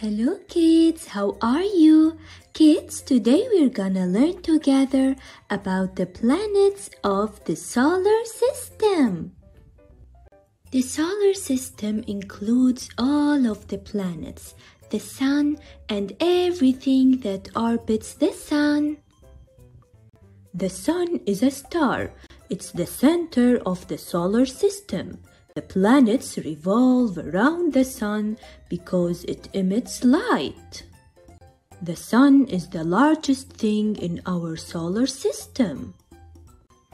Hello kids, how are you? Kids, today we're gonna learn together about the planets of the solar system. The solar system includes all of the planets, the sun, and everything that orbits the sun. The sun is a star. It's the center of the solar system. The planets revolve around the sun because it emits light. The sun is the largest thing in our solar system.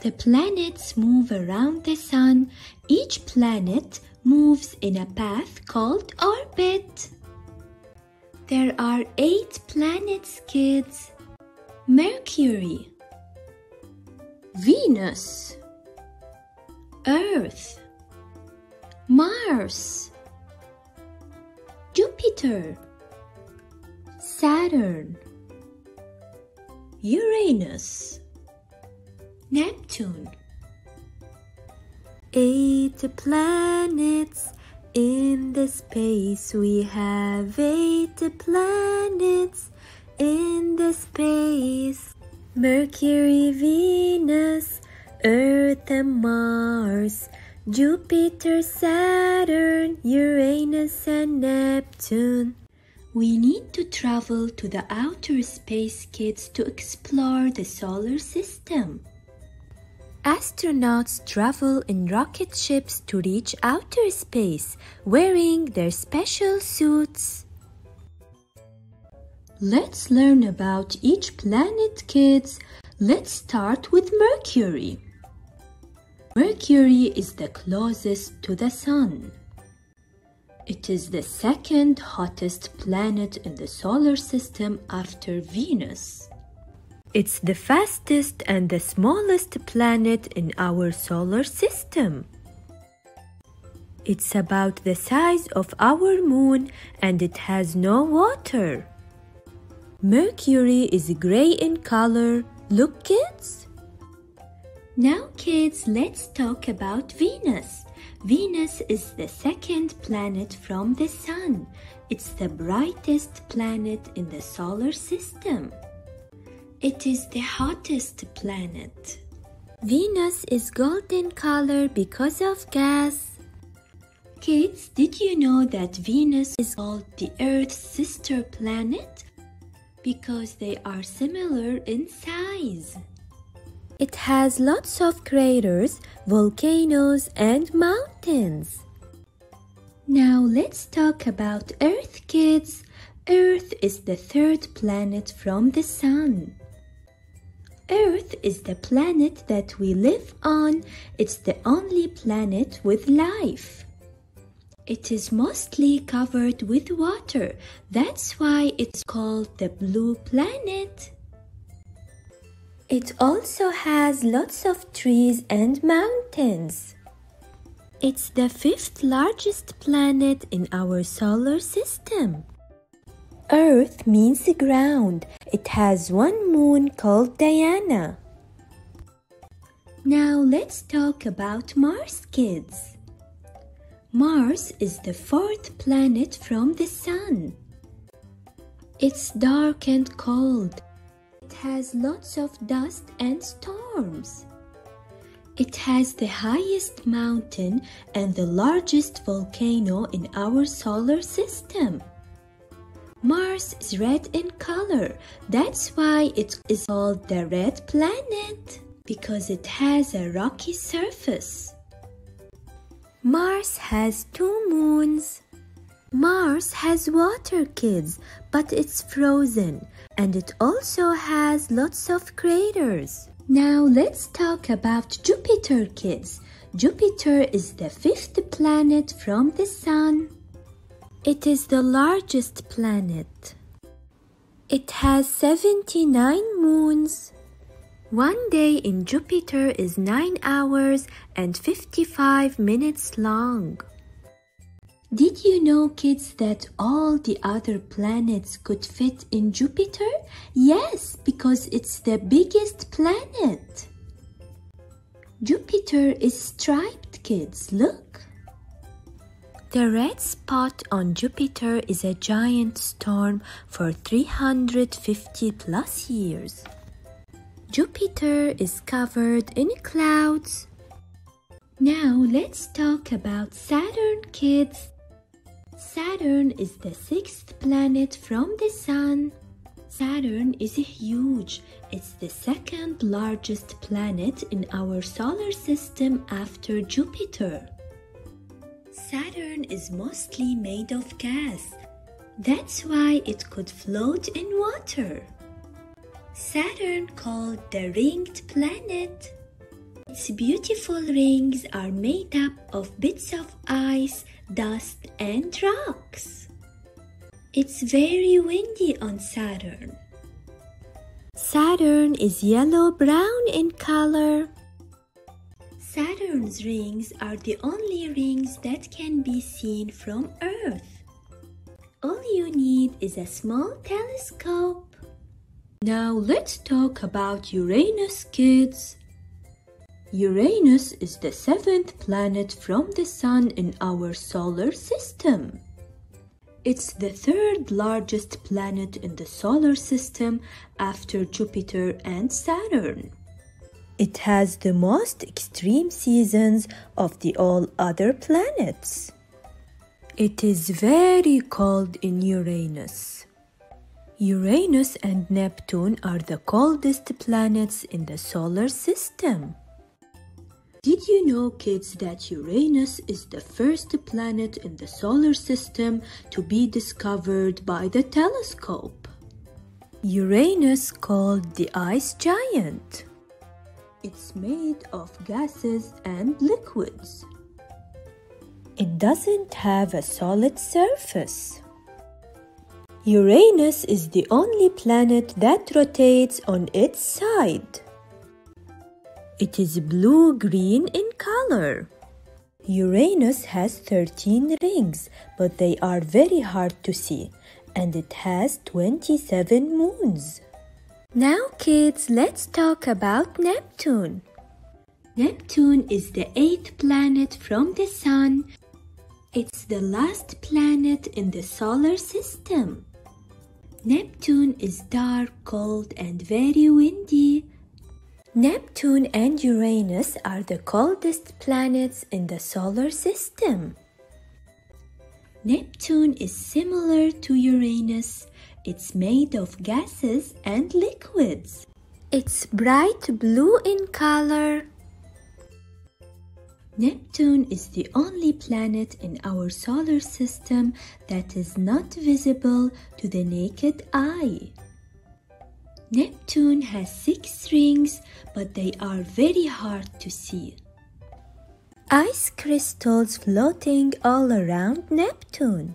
The planets move around the sun. Each planet moves in a path called orbit. There are eight planets, kids. Mercury, Venus, Earth, Mars, Jupiter, Saturn, Uranus, Neptune. Eight planets in the space. We have eight planets in the space. Mercury, Venus, Earth, and Mars. Jupiter, Saturn, Uranus, and Neptune. We need to travel to the outer space, kids, to explore the solar system. Astronauts travel in rocket ships to reach outer space, wearing their special suits. Let's learn about each planet, kids. Let's start with Mercury. Mercury is the closest to the Sun. It is the second hottest planet in the solar system after Venus. It's the fastest and the smallest planet in our solar system. It's about the size of our moon and it has no water. Mercury is gray in color. Look, kids. Now, kids, let's talk about Venus. Venus is the second planet from the Sun. It's the brightest planet in the solar system. It is the hottest planet. Venus is golden color because of gas. Kids, did you know that Venus is called the Earth's sister planet? Because they are similar in size. It has lots of craters, volcanoes, and mountains. Now let's talk about Earth, kids. Earth is the third planet from the Sun. Earth is the planet that we live on. It's the only planet with life. It is mostly covered with water. That's why it's called the blue planet. It also has lots of trees and mountains. It's the fifth largest planet in our solar system. Earth means the ground. It has one moon called Diana. Now let's talk about Mars, kids. Mars is the fourth planet from the Sun. It's dark and cold has lots of dust and storms. It has the highest mountain and the largest volcano in our solar system. Mars is red in color. That's why it is called the red planet because it has a rocky surface. Mars has two moons. Mars has water, kids, but it's frozen and it also has lots of craters. Now let's talk about Jupiter, kids. Jupiter is the fifth planet from the Sun. It is the largest planet. It has 79 moons. One day in Jupiter is 9 hours and 55 minutes long. Did you know, kids, that all the other planets could fit in Jupiter? Yes, because it's the biggest planet. Jupiter is striped, kids. Look. The red spot on Jupiter is a giant storm for 350 plus years. Jupiter is covered in clouds. Now let's talk about Saturn, kids. Saturn is the sixth planet from the Sun. Saturn is huge. It's the second largest planet in our solar system after Jupiter. Saturn is mostly made of gas. That's why it could float in water. Saturn called the ringed planet. Its beautiful rings are made up of bits of ice, dust, and rocks. It's very windy on Saturn. Saturn is yellow brown in color. Saturn's rings are the only rings that can be seen from Earth. All you need is a small telescope. Now let's talk about Uranus, kids. Uranus is the seventh planet from the Sun in our solar system. It's the third largest planet in the solar system after Jupiter and Saturn. It has the most extreme seasons of the all other planets. It is very cold in Uranus. Uranus and Neptune are the coldest planets in the solar system. Did you know, kids, that Uranus is the first planet in the solar system to be discovered by the telescope? Uranus called the ice giant. It's made of gases and liquids. It doesn't have a solid surface. Uranus is the only planet that rotates on its side. It is blue-green in color. Uranus has 13 rings, but they are very hard to see, and it has 27 moons. Now, kids, let's talk about Neptune. Neptune is the eighth planet from the Sun. It's the last planet in the solar system. Neptune is dark, cold, and very windy. Neptune and Uranus are the coldest planets in the solar system. Neptune is similar to Uranus. It's made of gases and liquids. It's bright blue in color. Neptune is the only planet in our solar system that is not visible to the naked eye. Neptune has six rings, but they are very hard to see. Ice crystals floating all around Neptune.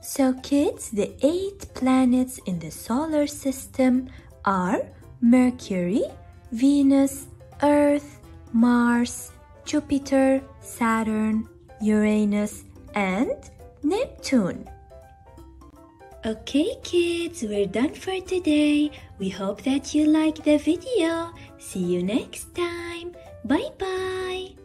So kids, the eight planets in the solar system are Mercury, Venus, Earth, Mars, Jupiter, Saturn, Uranus, and Neptune. Okay kids, we're done for today. We hope that you like the video. See you next time. Bye bye.